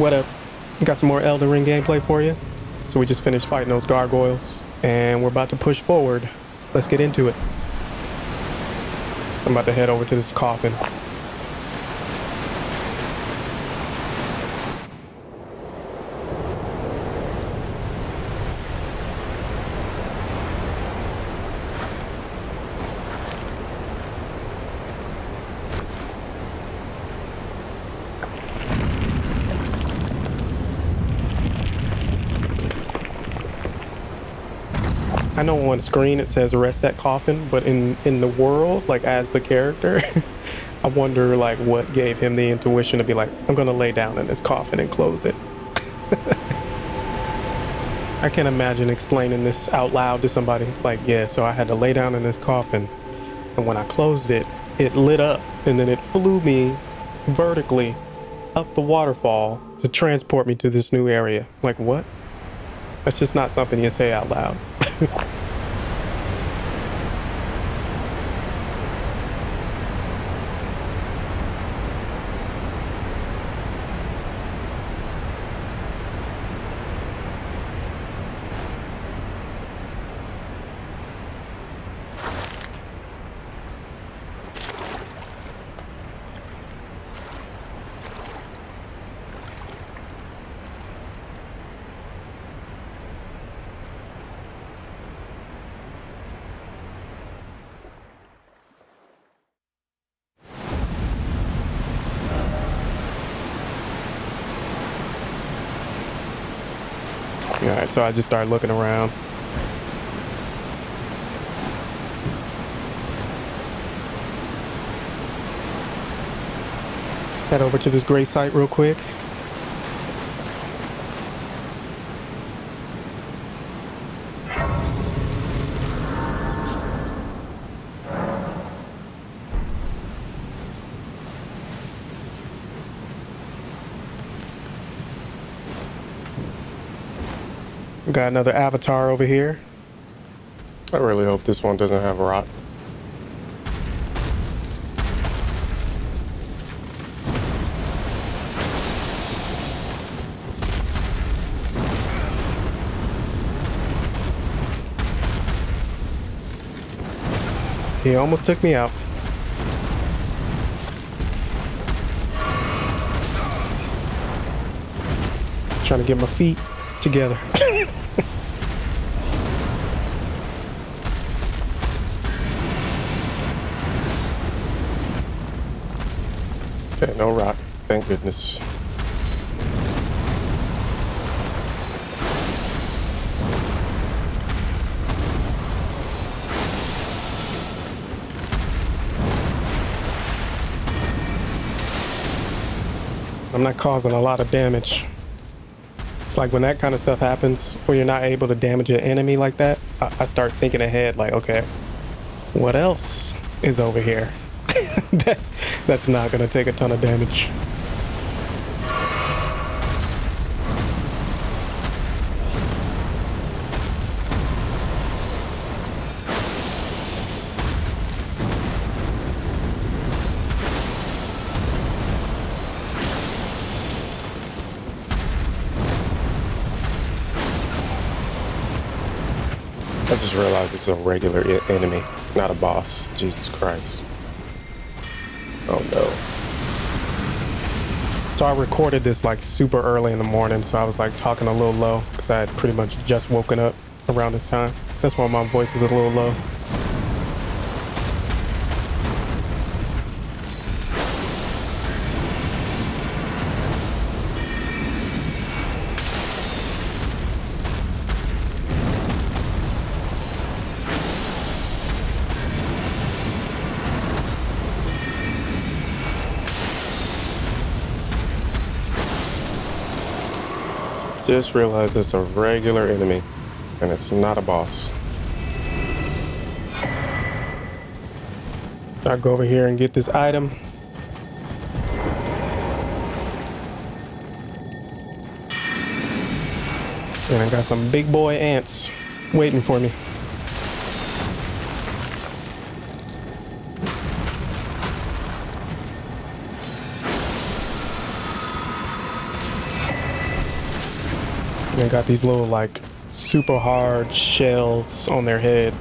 What up? Got some more Elden Ring gameplay for you. So we just finished fighting those gargoyles and we're about to push forward. Let's get into it. So I'm about to head over to this coffin. Know on screen it says arrest that coffin, but in in the world, like as the character, I wonder like what gave him the intuition to be like, I'm gonna lay down in this coffin and close it. I can't imagine explaining this out loud to somebody. Like, yeah, so I had to lay down in this coffin, and when I closed it, it lit up, and then it flew me vertically up the waterfall to transport me to this new area. Like, what? That's just not something you say out loud. All right, so I just started looking around. Head over to this grace site real quick. We got another avatar over here. I really hope this one doesn't have a rot. He almost took me out. Trying to get my feet together. Okay, no rot. Thank goodness. I'm not causing a lot of damage. It's like when that kind of stuff happens, where you're not able to damage an enemy like that, I, I start thinking ahead, like, okay, what else is over here? that's that's not gonna take a ton of damage. I just realized it's a regular enemy, not a boss. Jesus Christ. Oh no. So I recorded this like super early in the morning, so I was like talking a little low because I had pretty much just woken up around this time. That's why my voice is a little low. Just realized it's a regular enemy and it's not a boss. I'll go over here and get this item. And I got some big boy ants waiting for me. They got these little like super hard shells on their head.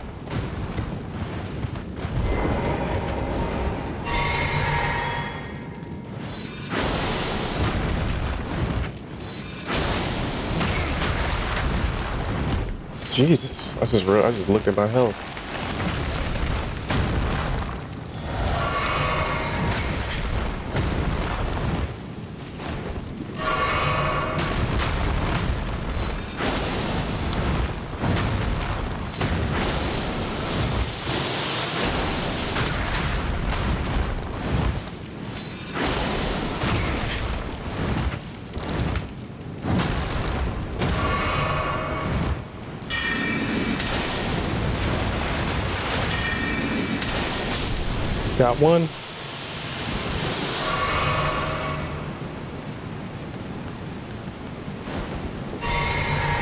Jesus, I just I just looked at my health. Got one.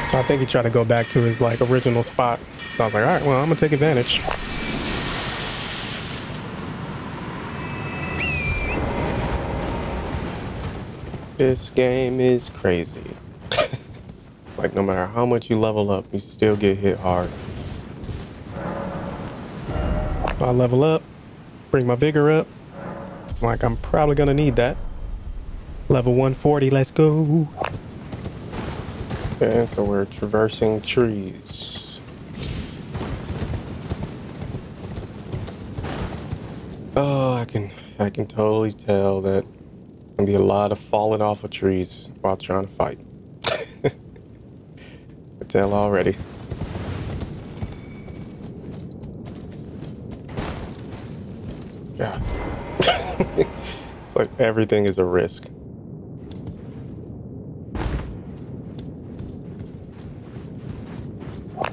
So I think he tried to go back to his like original spot. So I was like, all right, well, I'm gonna take advantage. This game is crazy. it's like no matter how much you level up, you still get hit hard. I level up, bring my vigor up. Like I'm probably gonna need that. Level 140, let's go. Okay, so we're traversing trees. Oh, I can I can totally tell that gonna be a lot of falling off of trees while trying to fight. I tell already. Yeah. Like everything is a risk.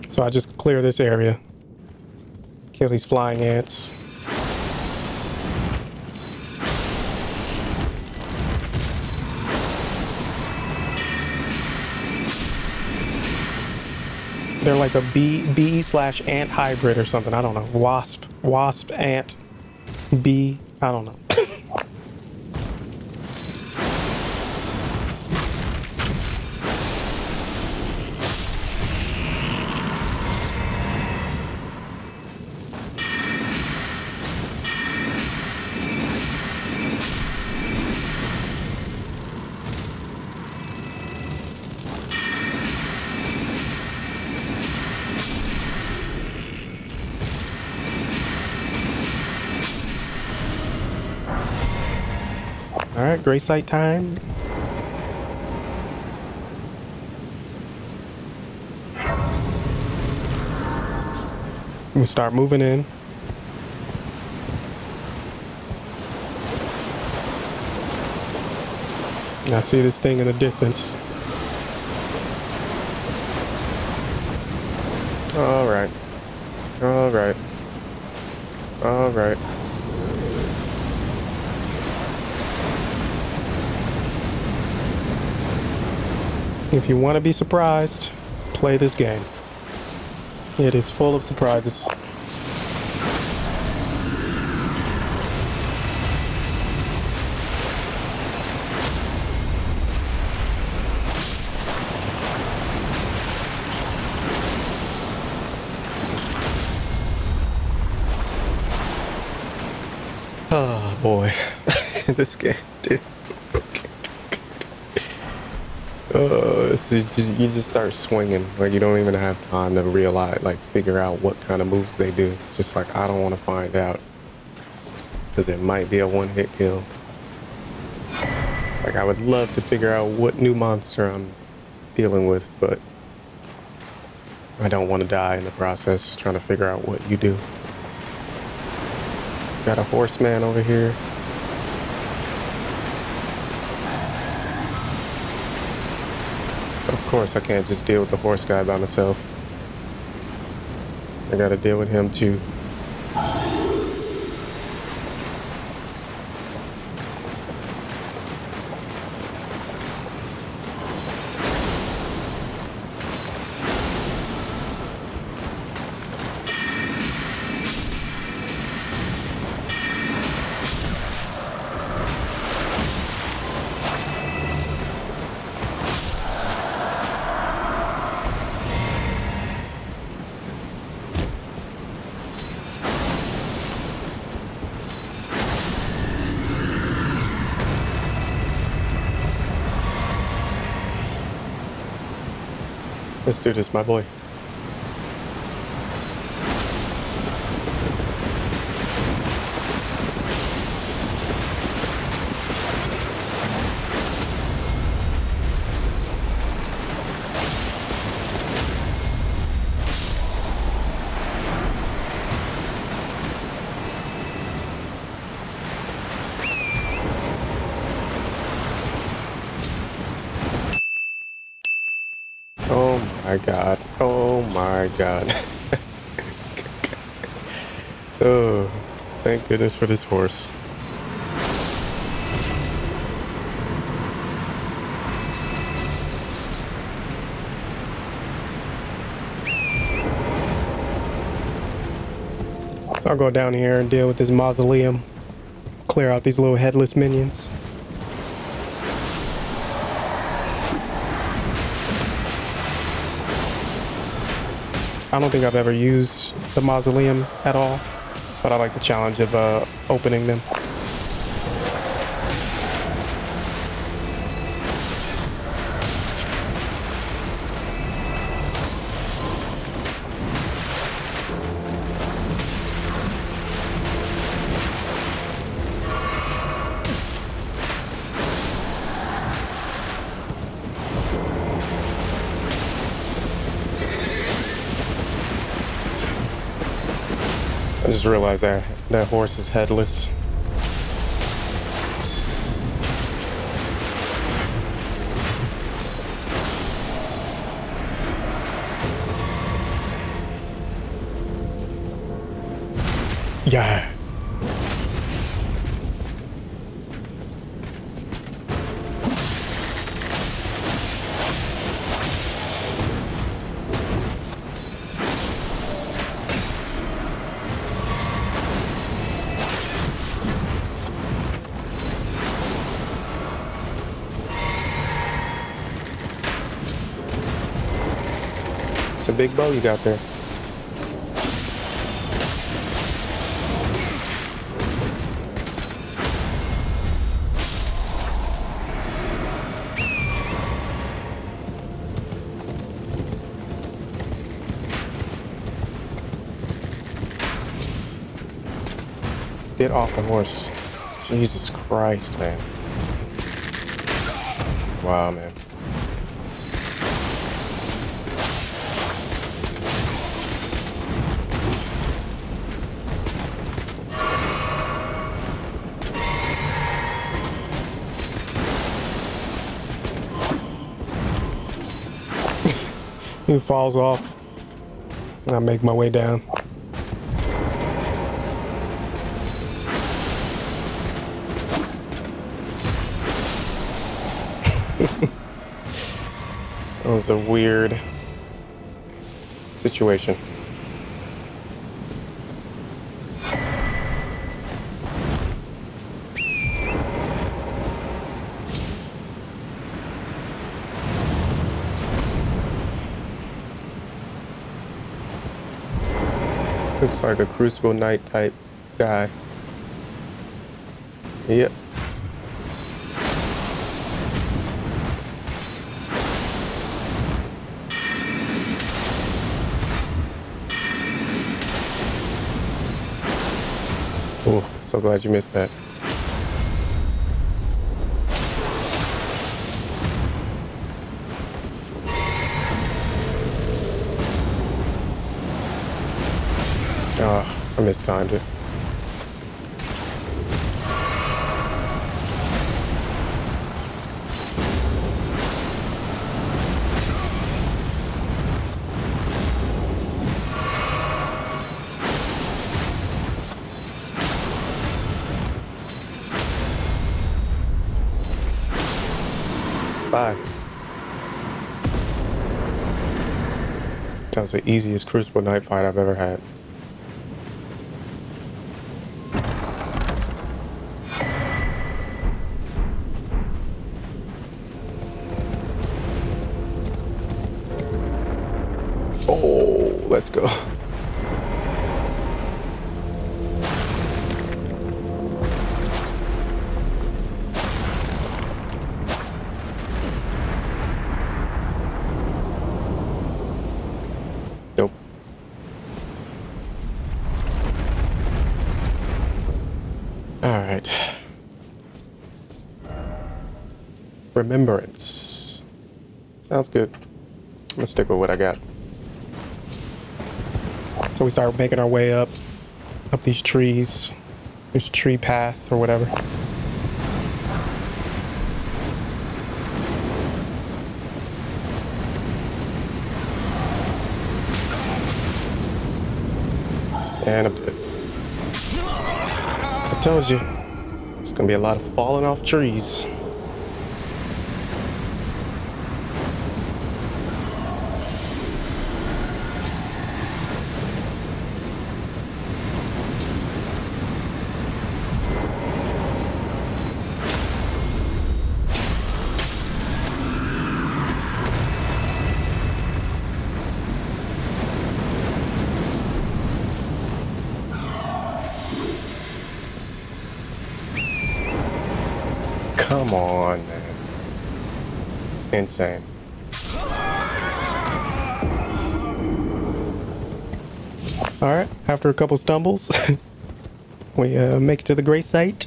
So I just clear this area. Kill these flying ants. They're like a bee bee slash ant hybrid or something. I don't know. Wasp. Wasp ant bee. I don't know. Gray sight time. We start moving in. I see this thing in the distance. All right. All right. All right. If you want to be surprised, play this game. It is full of surprises. Oh boy, this game, dude. Uh, so you, just, you just start swinging. Like you don't even have time to realize, like figure out what kind of moves they do. It's just like I don't want to find out because it might be a one-hit kill. It's like I would love to figure out what new monster I'm dealing with, but I don't want to die in the process trying to figure out what you do. Got a horseman over here. Of course, I can't just deal with the horse guy by myself. I gotta deal with him too. Let's do this, my boy. Oh my god. Oh my god. oh, thank goodness for this horse. So I'll go down here and deal with this mausoleum. Clear out these little headless minions. I don't think I've ever used the mausoleum at all, but I like the challenge of uh, opening them. Just realized that that horse is headless. Big bow you got there. Get off the horse. Jesus Christ, man. Wow, man. He falls off. I make my way down. that was a weird situation. Looks like a Crucible Knight type guy. Yep. Oh, so glad you missed that. Mistimed it. Bye. That was the easiest Crucible Knight fight I've ever had. All right. Remembrance. Sounds good. Let's stick with what I got. So we start making our way up, up these trees. this tree path or whatever. And I'm dead. Told you, it's gonna be a lot of falling off trees. Insane. All right, after a couple stumbles, we uh, make it to the grace site.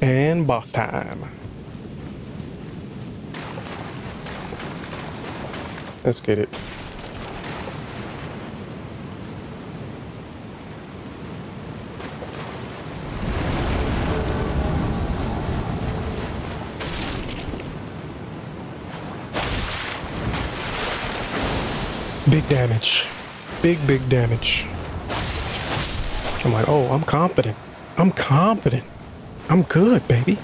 And boss time. Let's get it. Big damage. Big, big damage. I'm like, oh, I'm confident. I'm confident. I'm good, baby.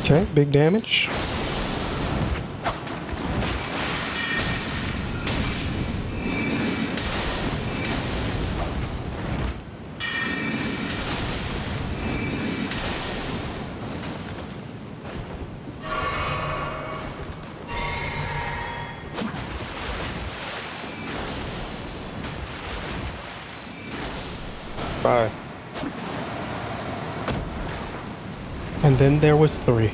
Okay, big damage. Bye. And then there was three.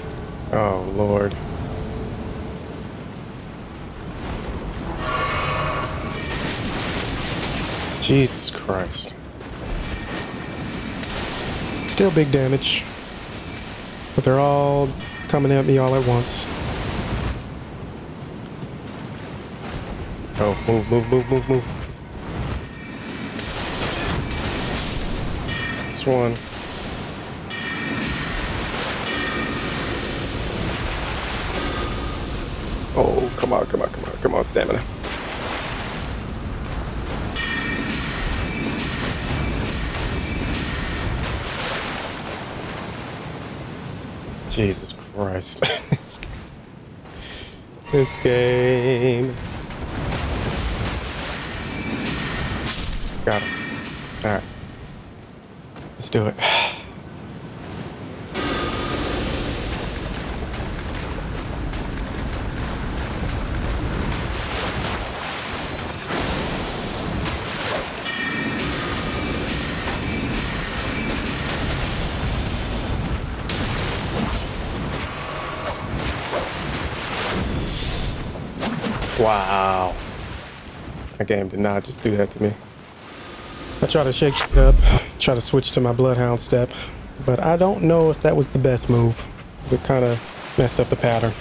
Oh, Lord. Jesus Christ. Still big damage. But they're all coming at me all at once. Oh, move, move, move, move, move. One. Oh, come on, come on, come on, come on, stamina. Jesus Christ. this game. Got him. Alright. Let's do it. Wow. That game did not just do that to me. I try to shake it up, try to switch to my Bloodhound step, but I don't know if that was the best move. It kind of messed up the pattern.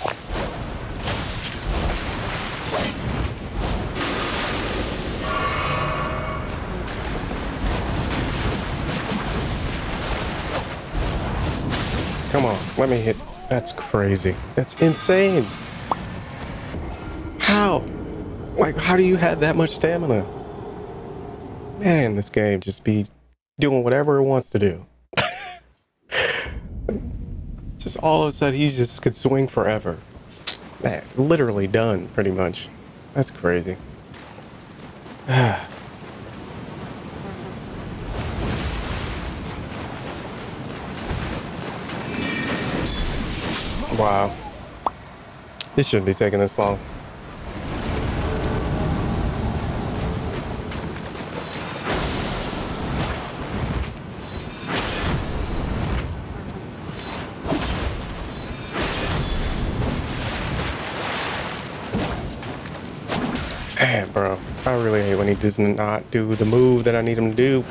Come on, let me hit. That's crazy. That's insane. How? Like, how do you have that much stamina? Man, this game just be doing whatever it wants to do. just all of a sudden, he just could swing forever. Man, literally done, pretty much. That's crazy. wow. This shouldn't be taking this long. Does not do the move that I need him to do.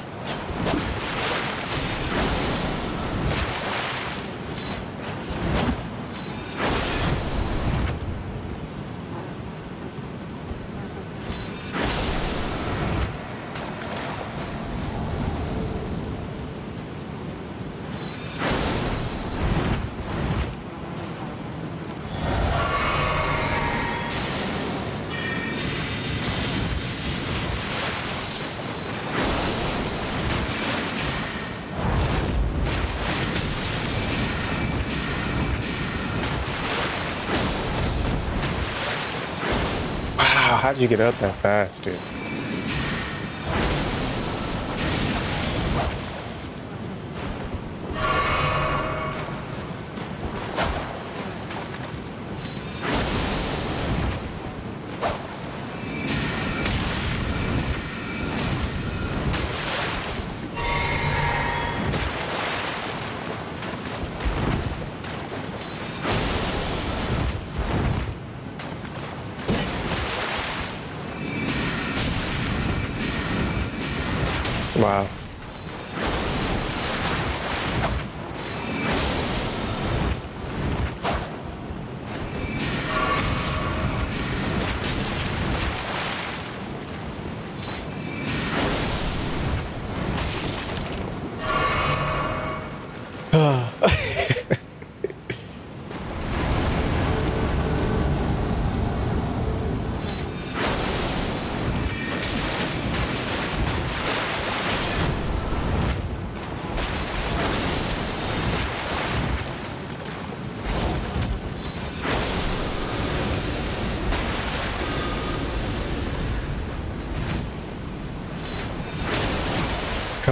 How'd you get up that fast, dude? Wow.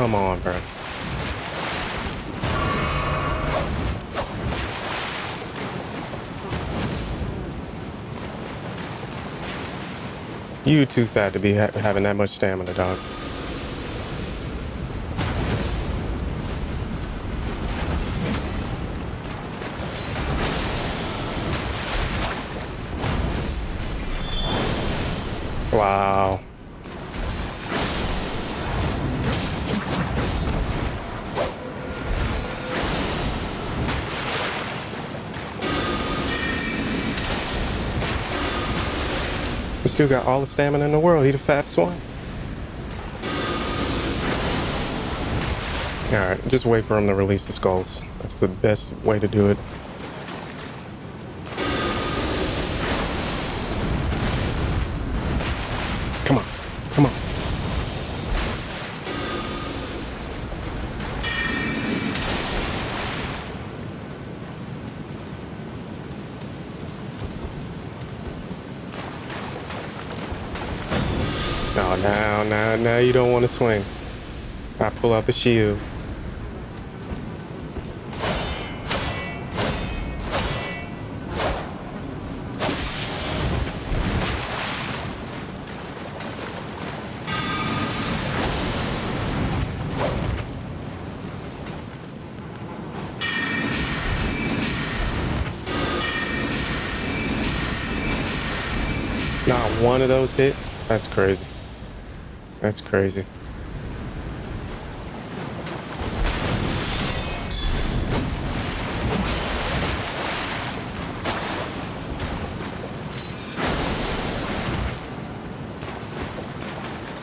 Come on, bro. You too fat to be ha having that much stamina, dog. Wow. Still got all the stamina in the world. He the fattest one. Alright, just wait for him to release the skulls. That's the best way to do it. You don't want to swing. I pull out the shield. Not one of those hit? That's crazy. That's crazy.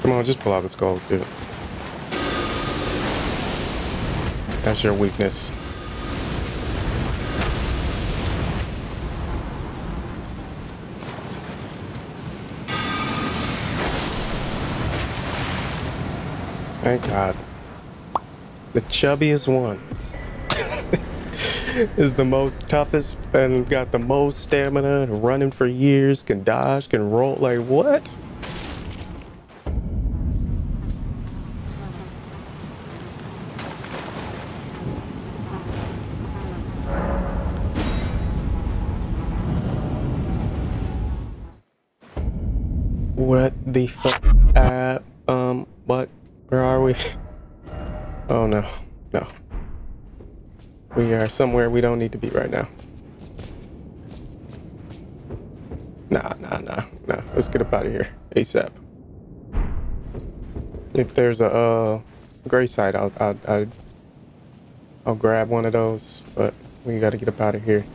Come on, just pull out the skulls, dude. That's your weakness. Thank God. The chubbiest one is the most toughest and got the most stamina, running for years, can dodge, can roll. Like, what? What the fuck? Uh, um, what? We? Oh no, no. We are somewhere we don't need to be right now. Nah, nah, nah. nah. Let's get up out of here ASAP. If there's a uh, grace site, I'll, I'll, I'll, I'll grab one of those, but we gotta get up out of here.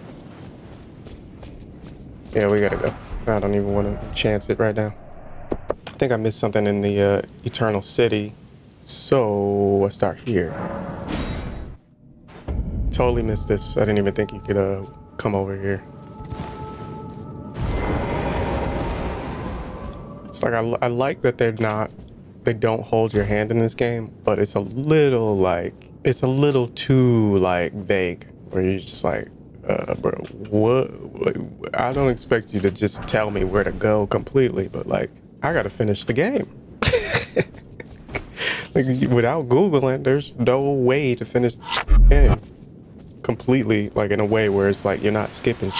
Yeah, we gotta go. I don't even want to chance it right now. I think I missed something in the uh, Eternal City, so I start here. Totally missed this. I didn't even think you could uh, come over here. It's like I, I like that they're not they don't hold your hand in this game, but it's a little like it's a little too like vague where you're just like uh, bro, what, what? I don't expect you to just tell me where to go completely, but like, I gotta finish the game. Without Googling, there's no way to finish the game completely, like, in a way where it's like you're not skipping.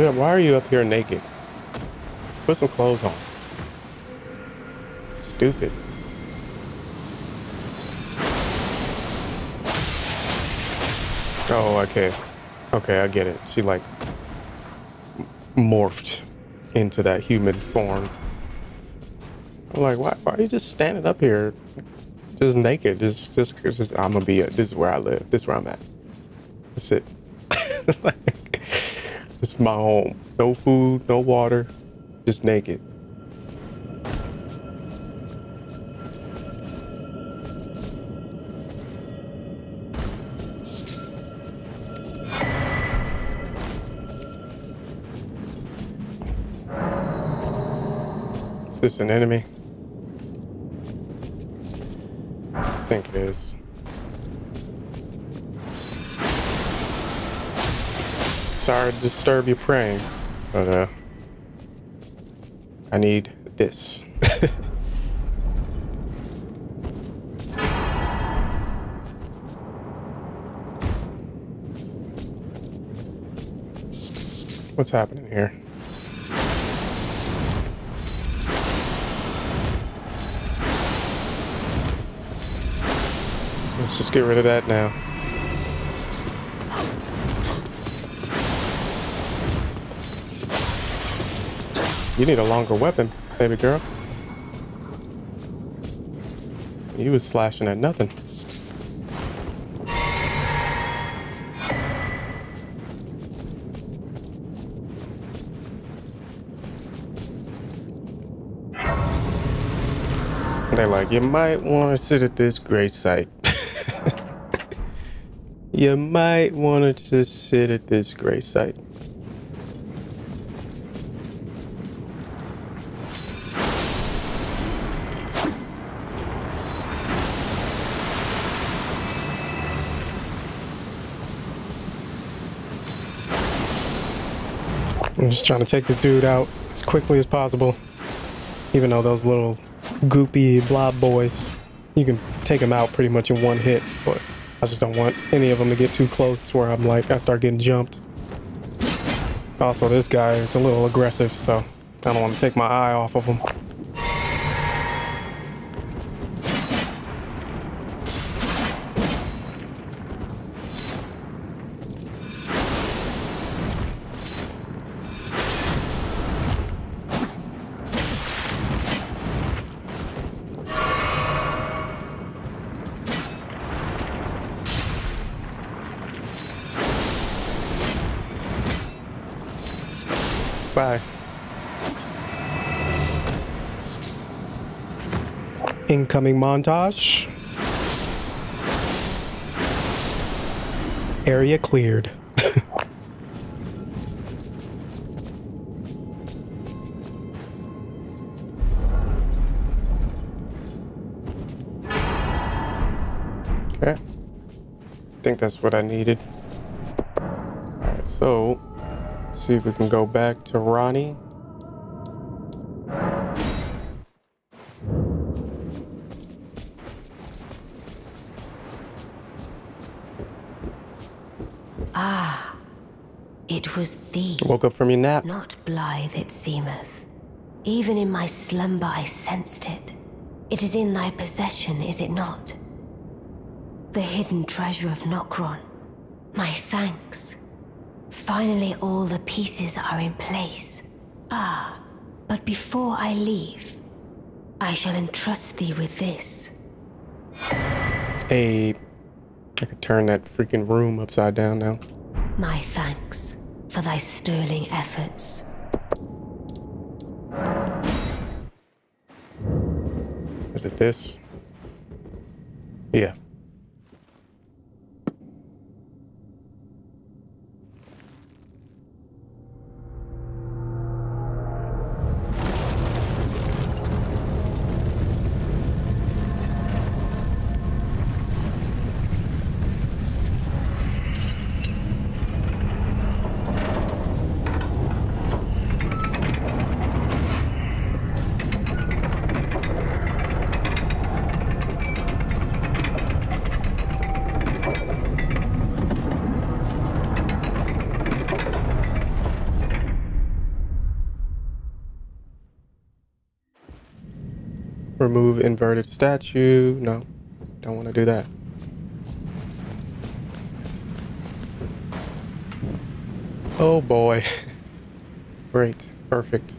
Why are you up here naked? Put some clothes on. Stupid. Oh, okay. Okay, I get it. She like morphed into that human form. I'm like, why, why are you just standing up here, just naked? Just, just, just I'm gonna be. This is where I live. This is where I'm at. That's it. like, it's my home. No food, no water, just naked. This an enemy? I think it is. Sorry to disturb your praying, but uh, I need this. What's happening here? Let's just get rid of that now. You need a longer weapon, baby girl. You was slashing at nothing. They're like, you might want to sit at this great site you might want to just sit at this grace site. I'm just trying to take this dude out as quickly as possible. Even though those little goopy blob boys, you can take them out pretty much in one hit, but I just don't want any of them to get too close to where I'm like, I start getting jumped. Also, this guy is a little aggressive, so I don't want to take my eye off of him. Incoming montage. Area cleared. okay. I think that's what I needed. Alright, so see if we can go back to Ranni. Woke up from your nap. Not blithe it seemeth. Even in my slumber I sensed it. It is in thy possession, is it not? The hidden treasure of Nokron. My thanks. Finally all the pieces are in place. Ah, but before I leave, I shall entrust thee with this. A. I could turn that freaking room upside down now. My thanks for thy sterling efforts. Is it this? Yeah. Remove inverted statue. No, don't want to do that. Oh boy. Great. Perfect.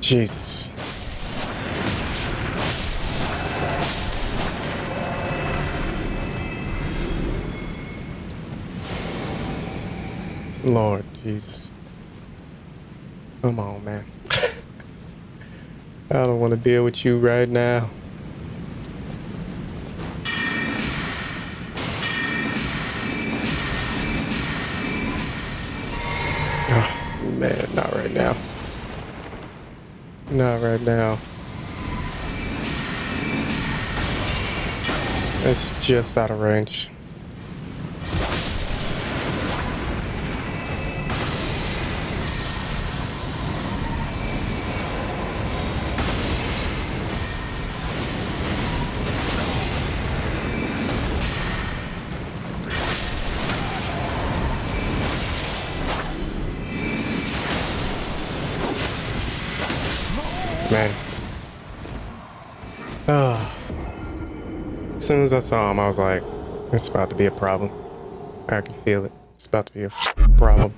Jesus. Lord Jesus. Come on, man. I don't want to deal with you right now. Oh, man, not right now. Not right now. It's just out of range. Man. Oh. As soon as I saw him, I was like, it's about to be a problem. I can feel it. It's about to be a problem.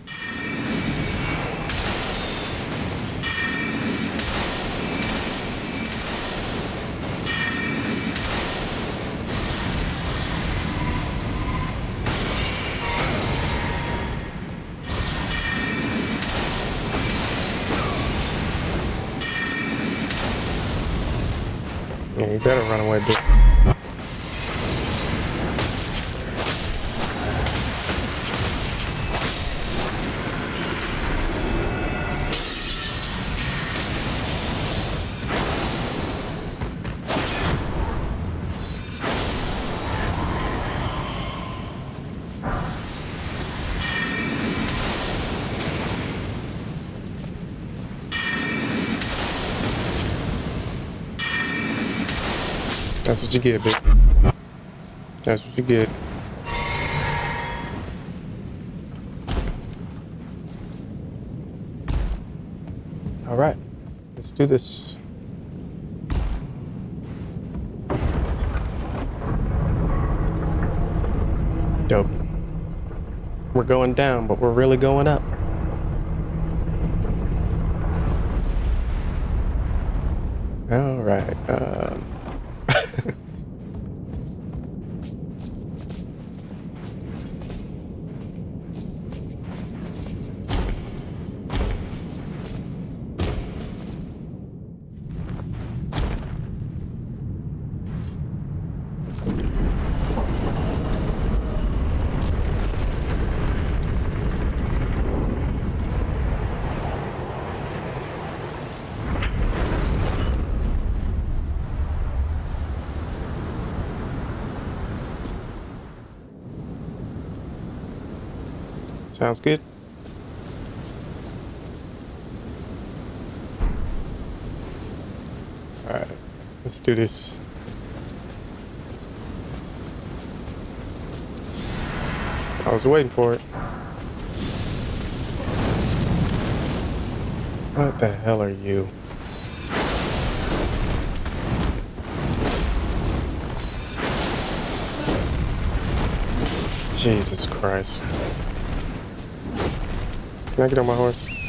Yeah, you better run away, bitch. You get, bitch. That's what you get. All right, let's do this. Dope. We're going down, but we're really going up. All right. Um, Sounds good. Alright, let's do this. I was waiting for it. What the hell are you? Jesus Christ. Can I get on my horse?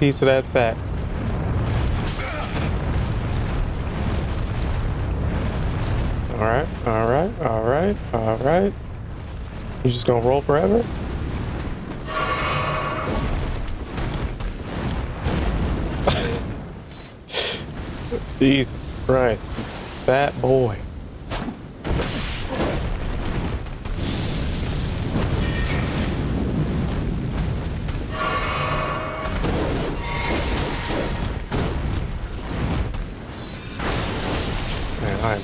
Piece of that fat. Alright, alright, alright, alright. You just gonna roll forever? Jesus Christ, fat boy.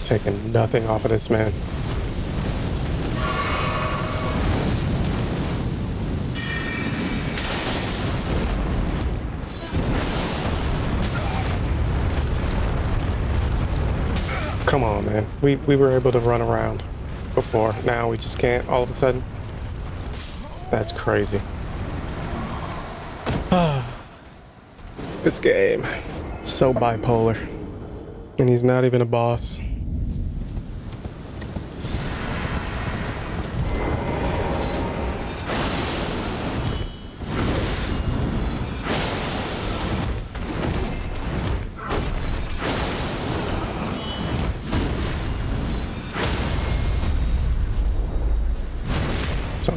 Taking nothing off of this man. Come on, man. We we were able to run around before. Now we just can't all of a sudden. That's crazy. this game. So bipolar. And he's not even a boss.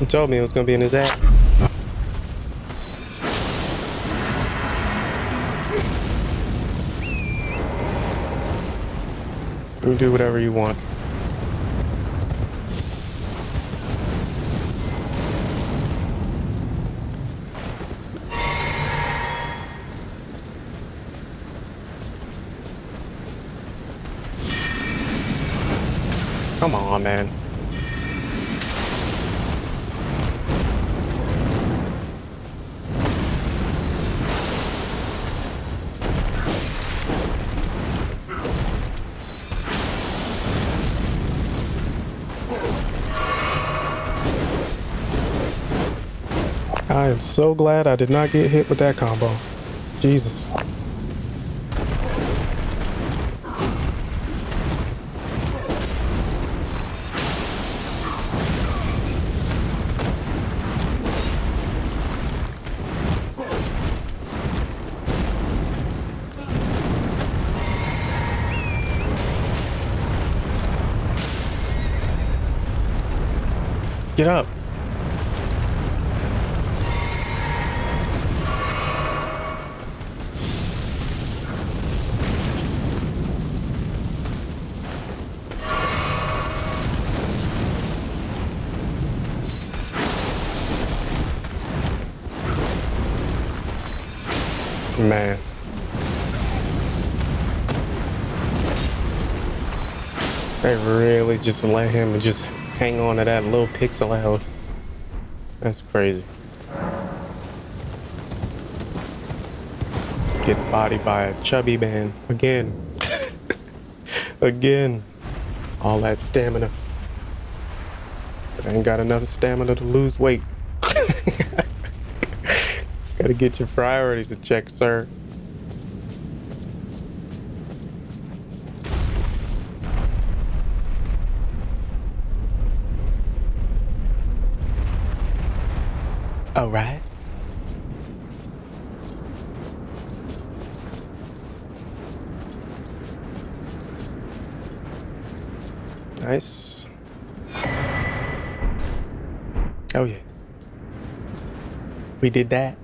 Told me it was gonna be in his ass. You do whatever you want. Come on, man. So glad I did not get hit with that combo. Jesus. Get up. Man. They really just let him just hang on to that little pixel out. That's crazy. Get bodied by a chubby man again. again. All that stamina. But I ain't got enough stamina to lose weight. Gotta get your priorities in check, sir. All right. Nice. Oh yeah. We did that.